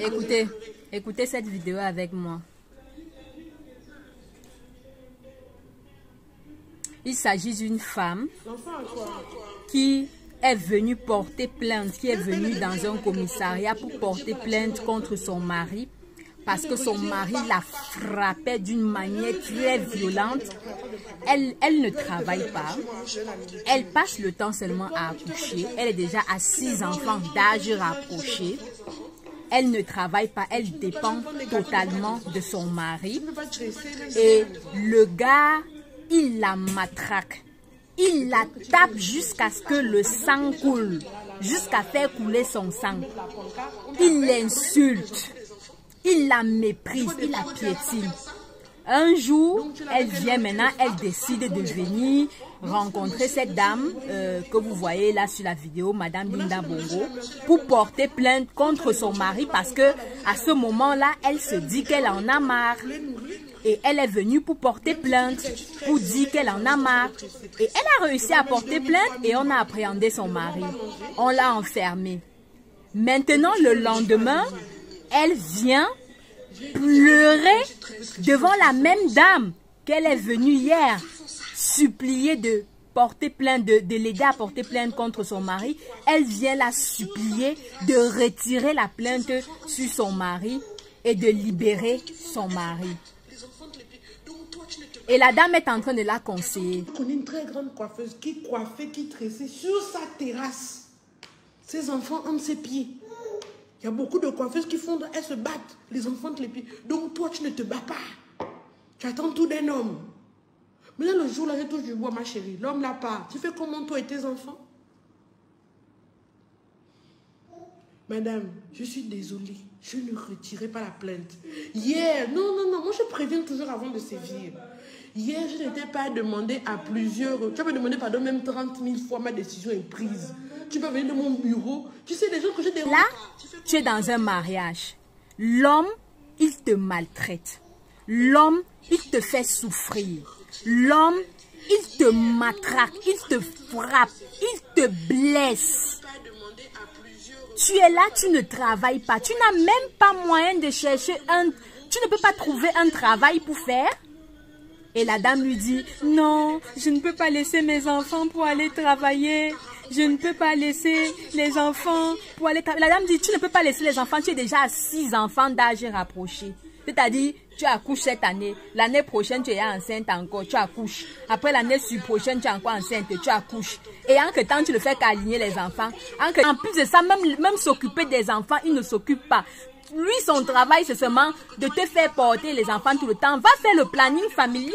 Écoutez, écoutez cette vidéo avec moi. Il s'agit d'une femme qui est venue porter plainte, qui est venue dans un commissariat pour porter plainte contre son mari parce que son mari la frappait d'une manière très violente. Elle, elle ne travaille pas. Elle passe le temps seulement à accoucher. Elle est déjà à six enfants d'âge rapproché. Elle ne travaille pas, elle dépend totalement de son mari. Et le gars, il la matraque. Il la tape jusqu'à ce que le sang coule, jusqu'à faire couler son sang. Il l'insulte il la méprise, il la piétine. Un jour, elle vient maintenant, elle décide de venir rencontrer cette dame euh, que vous voyez là sur la vidéo, Madame Linda Bongo, pour porter plainte contre son mari parce que à ce moment-là, elle se dit qu'elle en a marre. Et elle est venue pour porter plainte, pour dire qu'elle en a marre. Et elle a réussi à porter plainte et on a appréhendé son mari. On l'a enfermé. Maintenant, le lendemain, elle vient pleurer devant la même dame qu'elle est venue hier supplier de porter plainte, de, de l'aider à porter plainte contre son mari. Elle vient la supplier de retirer la plainte sur son mari et de libérer son mari. Et la dame est en train de la conseiller. Sur sa terrasse. Ses enfants ses pieds. Il y a beaucoup de coiffeuses qui font, elles se battent, les enfants te les pieds. Donc toi, tu ne te bats pas. Tu attends tout d'un homme. Mais là, le jour là, je touche du bois, ma chérie. L'homme là part. Tu fais comment toi et tes enfants? Madame, je suis désolée. Je ne retirerai pas la plainte. Hier, non, non, non, moi je préviens toujours avant de sévir. Hier, je n'étais pas demandé à plusieurs... Tu as demandé pardon même 30 000 fois, ma décision est prise tu peux venir de mon bureau. Tu sais, les gens que j'ai des... Là, tu es dans un mariage. L'homme, il te maltraite. L'homme, il te fait souffrir. L'homme, il te matraque, il te frappe, il te blesse. Tu es là, tu ne travailles pas. Tu n'as même pas moyen de chercher un... Tu ne peux pas trouver un travail pour faire. Et la dame lui dit, non, je ne peux pas laisser mes enfants pour aller travailler je ne peux pas laisser les enfants pour aller... La dame dit, tu ne peux pas laisser les enfants, tu es déjà à six enfants d'âge rapproché. C'est-à-dire, tu accouches cette année, l'année prochaine, tu es enceinte encore, tu accouches. Après l'année prochaine, tu es encore enceinte, tu accouches. Et en que temps, tu ne fais qu'aligner les enfants. En, en plus de ça, même, même s'occuper des enfants, il ne s'occupe pas lui, son travail, c'est seulement de te faire porter les enfants tout le temps. Va faire le planning familial.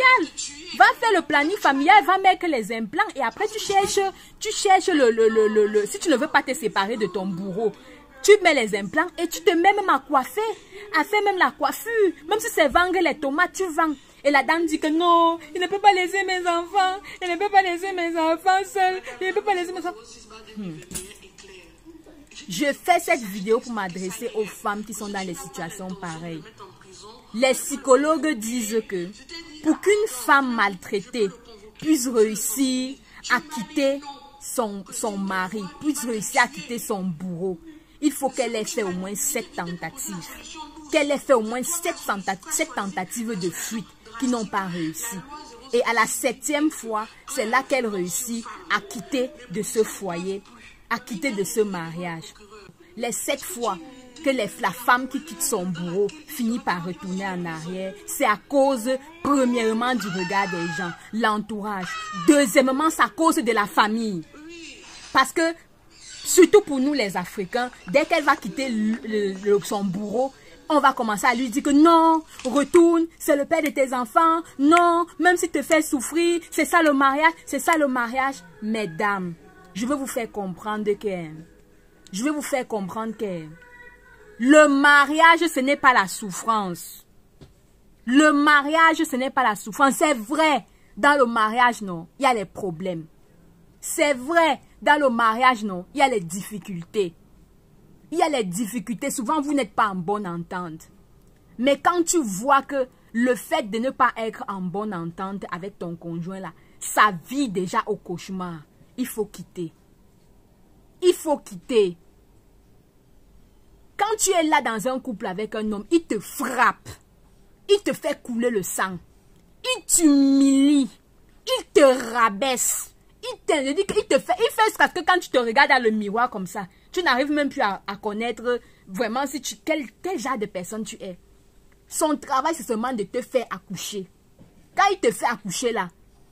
Va faire le planning familial, va mettre les implants et après tu cherches, tu cherches le, le, le, le, si tu ne veux pas te séparer de ton bourreau. Tu mets les implants et tu te mets même à coiffer, à faire même la coiffure. Même si c'est vendre les tomates, tu vends. Et la dame dit que non, il ne peut pas laisser mes enfants, il ne peut pas laisser mes enfants seuls, il ne peut pas laisser mes enfants. Hmm. Je fais cette vidéo pour m'adresser aux femmes qui sont dans les situations pareilles. Les psychologues disent que pour qu'une femme maltraitée puisse réussir à quitter son, mari, puisse réussir à quitter son bourreau, il faut qu'elle ait fait au moins sept tentatives. Qu'elle ait fait au moins sept, sept tentatives de fuite qui n'ont pas réussi. Et à la septième fois, c'est là qu'elle réussit à quitter de ce foyer à quitter de ce mariage. Les sept fois que les, la femme qui quitte son bourreau finit par retourner en arrière, c'est à cause, premièrement, du regard des gens, l'entourage. Deuxièmement, c'est à cause de la famille. Parce que, surtout pour nous les Africains, dès qu'elle va quitter son bourreau, on va commencer à lui dire que non, retourne, c'est le père de tes enfants, non, même si te fait souffrir, c'est ça le mariage, c'est ça le mariage. Mesdames, je vais vous faire comprendre que je vais vous faire comprendre que le mariage, ce n'est pas la souffrance. Le mariage, ce n'est pas la souffrance. C'est vrai, dans le mariage, non, il y a les problèmes. C'est vrai, dans le mariage, non, il y a les difficultés. Il y a les difficultés. Souvent, vous n'êtes pas en bonne entente. Mais quand tu vois que le fait de ne pas être en bonne entente avec ton conjoint, là, ça vit déjà au cauchemar il faut quitter. Il faut quitter. Quand tu es là dans un couple avec un homme, il te frappe. Il te fait couler le sang. Il t'humilie. Il te rabaisse. Il te, dit il te fait, il fait parce que quand tu te regardes dans le miroir comme ça, tu n'arrives même plus à, connaître vraiment si tu, quel, quel genre de personne tu es. Son travail, c'est seulement de te faire accoucher. Quand il te fait accoucher là,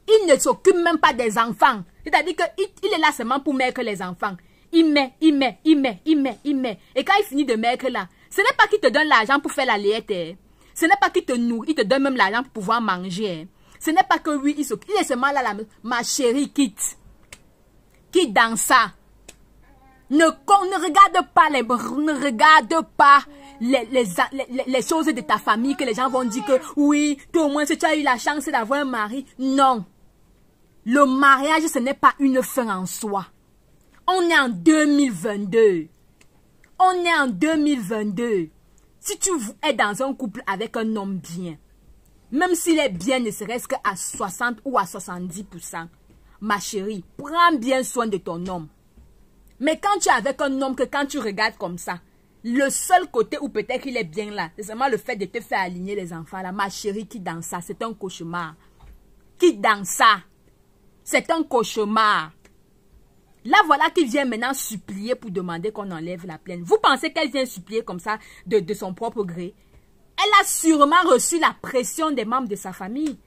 il ne s'occupe même pas des enfants. C'est-à-dire qu'il il est là seulement pour mettre les enfants. Il met, il met, il met, il met, il met. Et quand il finit de mettre là, ce n'est pas qu'il te donne l'argent pour faire la liette. Hein. Ce n'est pas qu'il te nourrit, il te donne même l'argent pour pouvoir manger. Hein. Ce n'est pas que oui, il, il est seulement là, là, ma chérie, quitte. Quitte dans ça. Ne, ne regarde pas les, ne regarde pas les, les, les, choses de ta famille que les gens vont dire que oui, toi au moins si tu as eu la chance d'avoir un mari. Non. Le mariage, ce n'est pas une fin en soi. On est en 2022. On est en 2022. Si tu es dans un couple avec un homme bien, même s'il est bien ne serait-ce qu'à 60 ou à 70%, ma chérie, prends bien soin de ton homme. Mais quand tu es avec un homme que quand tu regardes comme ça, le seul côté où peut-être qu'il est bien là, c'est seulement le fait de te faire aligner les enfants là. Ma chérie qui danse ça, c'est un cauchemar. Qui danse ça, c'est un cauchemar. Là, voilà qui vient maintenant supplier pour demander qu'on enlève la plaine. Vous pensez qu'elle vient supplier comme ça de, son propre gré? Elle a sûrement reçu la pression des membres de sa famille.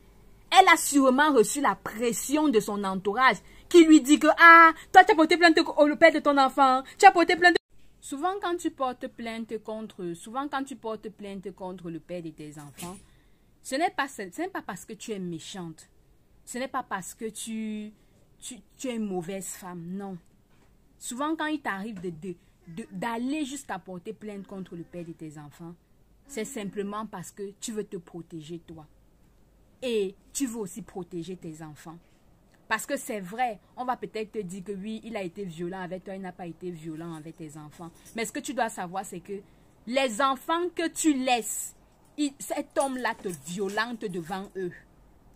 Elle a sûrement reçu la pression de son entourage qui lui dit que, ah, toi tu as porté plainte au père de ton enfant, tu as porté plainte Souvent, quand tu portes plainte contre, souvent quand tu portes plainte contre le père de tes enfants, ce n'est pas parce que tu es méchante. Ce n'est pas parce que tu, tu, es une mauvaise femme. Non. Souvent, quand il t'arrive de, d'aller jusqu'à porter plainte contre le père de tes enfants, c'est simplement parce que tu veux te protéger toi. Et tu veux aussi protéger tes enfants. Parce que c'est vrai, on va peut-être te dire que oui, il a été violent avec toi, il n'a pas été violent avec tes enfants. Mais ce que tu dois savoir, c'est que les enfants que tu laisses, cet homme-là te violente devant eux.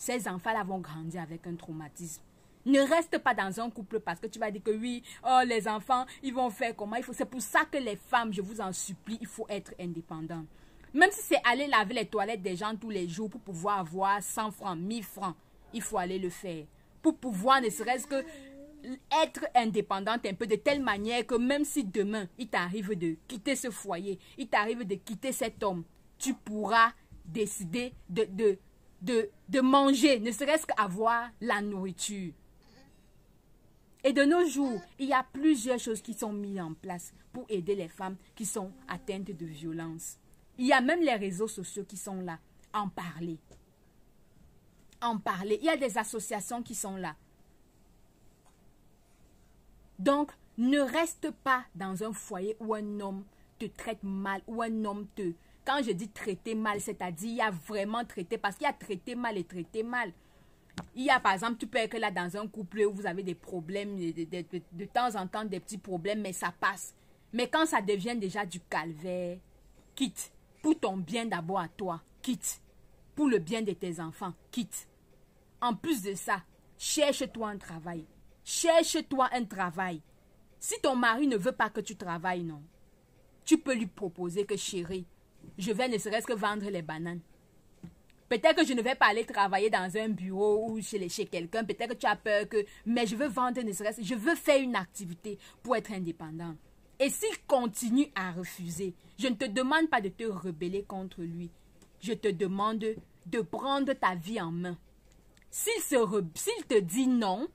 Ces enfants-là vont grandir avec un traumatisme. Ne reste pas dans un couple parce que tu vas dire que oui, oh, les enfants, ils vont faire comment il faut. C'est pour ça que les femmes, je vous en supplie, il faut être indépendant. Même si c'est aller laver les toilettes des gens tous les jours pour pouvoir avoir 100 francs, 1000 francs, il faut aller le faire pour pouvoir ne serait-ce que être indépendante un peu de telle manière que même si demain il t'arrive de quitter ce foyer, il t'arrive de quitter cet homme, tu pourras décider de, de, de, de manger, ne serait-ce qu'avoir la nourriture. Et de nos jours, il y a plusieurs choses qui sont mises en place pour aider les femmes qui sont atteintes de violence. Il y a même les réseaux sociaux qui sont là, en parler en parler. Il y a des associations qui sont là. Donc, ne reste pas dans un foyer où un homme te traite mal, où un homme te... Quand je dis traiter mal, c'est-à-dire il y a vraiment traité, parce qu'il y a traité mal et traité mal. Il y a par exemple, tu peux être là dans un couple où vous avez des problèmes, de, de temps en temps des petits problèmes, mais ça passe. Mais quand ça devient déjà du calvaire, quitte. Pour ton bien d'abord à toi, quitte. Pour le bien de tes enfants, quitte. En plus de ça, cherche-toi un travail. Cherche-toi un travail. Si ton mari ne veut pas que tu travailles, non, tu peux lui proposer que chérie, je vais ne serait-ce que vendre les bananes. Peut-être que je ne vais pas aller travailler dans un bureau ou chez, chez quelqu'un. Peut-être que tu as peur que... Mais je veux vendre ne serait-ce... Je veux faire une activité pour être indépendant. Et s'il continue à refuser, je ne te demande pas de te rebeller contre lui. Je te demande de prendre ta vie en main s'il te dit non,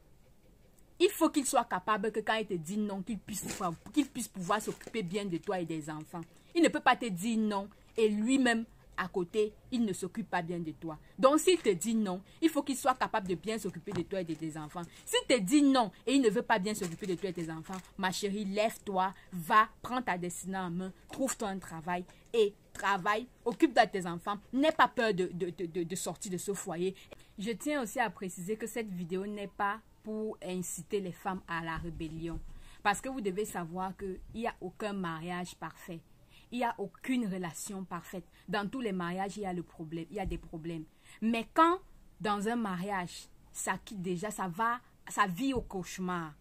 il faut qu'il soit capable que quand il te dit non, qu'il puisse, qu'il puisse pouvoir s'occuper bien de toi et des enfants. Il ne peut pas te dire non et lui-même à côté, il ne s'occupe pas bien de toi. Donc s'il te dit non, il faut qu'il soit capable de bien s'occuper de toi et de tes enfants. S'il te dit non et il ne veut pas bien s'occuper de toi et de tes enfants, ma chérie, lève-toi, va, prends ta destinée en main, trouve-toi un travail et travaille, occupe-toi de tes enfants. N'aie pas peur de, de, de sortir de ce foyer. Je tiens aussi à préciser que cette vidéo n'est pas pour inciter les femmes à la rébellion. Parce que vous devez savoir qu'il n'y a aucun mariage parfait. Il n'y a aucune relation parfaite. Dans tous les mariages, il y a le problème, il y a des problèmes. Mais quand dans un mariage, ça quitte déjà, ça va, ça vit au cauchemar.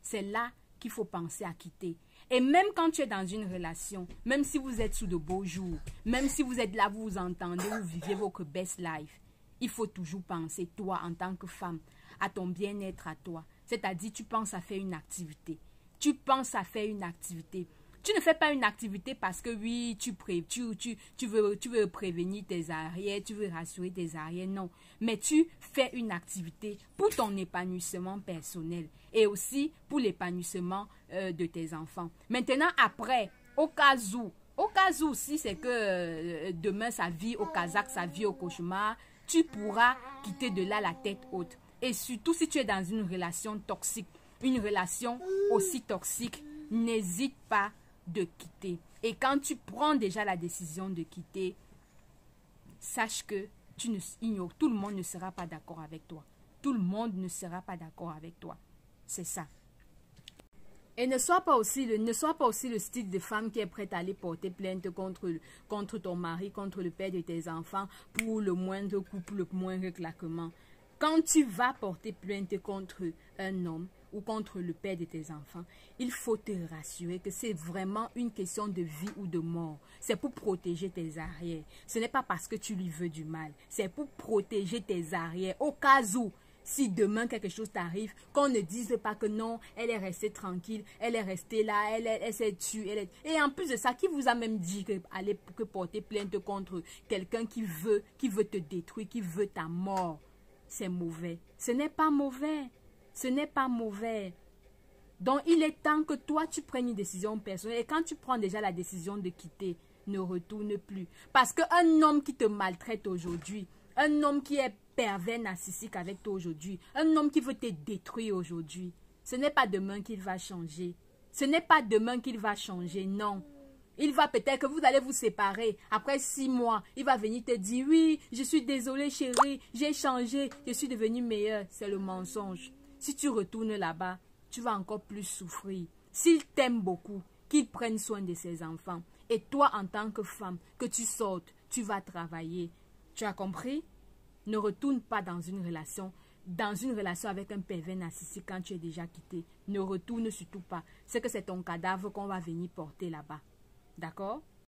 C'est là qu'il faut penser à quitter. Et même quand tu es dans une relation, même si vous êtes sous de beaux jours, même si vous êtes là, vous vous entendez, vous vivez votre best life, il faut toujours penser, toi, en tant que femme, à ton bien-être à toi. C'est-à-dire, tu penses à faire une activité. Tu penses à faire une activité. Tu ne fais pas une activité parce que oui, tu, tu, tu, veux, tu veux prévenir tes arrières, tu veux rassurer tes arrières, non. Mais tu fais une activité pour ton épanouissement personnel et aussi pour l'épanouissement euh, de tes enfants. Maintenant, après, au cas où, au cas où, si c'est que euh, demain ça vit au Kazakh, ça vit au cauchemar, tu pourras quitter de là la tête haute. Et surtout si tu es dans une relation toxique, une relation aussi toxique, n'hésite pas de quitter. Et quand tu prends déjà la décision de quitter, sache que tu ne ignores, tout le monde ne sera pas d'accord avec toi. Tout le monde ne sera pas d'accord avec toi. C'est ça. Et ne sois pas aussi le, ne sois pas aussi le style de femme qui est prête à aller porter plainte contre, contre ton mari, contre le père de tes enfants, pour le moindre coup, le moindre claquement. Quand tu vas porter plainte contre un homme, ou contre le père de tes enfants, il faut te rassurer que c'est vraiment une question de vie ou de mort. C'est pour protéger tes arrières. Ce n'est pas parce que tu lui veux du mal. C'est pour protéger tes arrières. Au cas où, si demain quelque chose t'arrive, qu'on ne dise pas que non, elle est restée tranquille, elle est restée là, elle, elle, s'est tuée. Et en plus de ça, qui vous a même dit que aller que porter plainte contre quelqu'un qui veut, qui veut te détruire, qui veut ta mort, c'est mauvais. Ce n'est pas mauvais. Ce n'est pas mauvais. Donc, il est temps que toi, tu prennes une décision personnelle. Et quand tu prends déjà la décision de quitter, ne retourne plus. Parce qu'un homme qui te maltraite aujourd'hui, un homme qui est pervers narcissique avec toi aujourd'hui, un homme qui veut te détruire aujourd'hui, ce n'est pas demain qu'il va changer. Ce n'est pas demain qu'il va changer, non. Il va peut-être que vous allez vous séparer. Après six mois, il va venir te dire, oui, je suis désolé chérie, j'ai changé, je suis devenu meilleur. C'est le mensonge. Si tu retournes là-bas, tu vas encore plus souffrir. S'il t'aime beaucoup, qu'il prenne soin de ses enfants. Et toi, en tant que femme, que tu sortes, tu vas travailler. Tu as compris? Ne retourne pas dans une relation dans une relation avec un pervers narcissique quand tu es déjà quitté. Ne retourne surtout pas. C'est que c'est ton cadavre qu'on va venir porter là-bas. D'accord?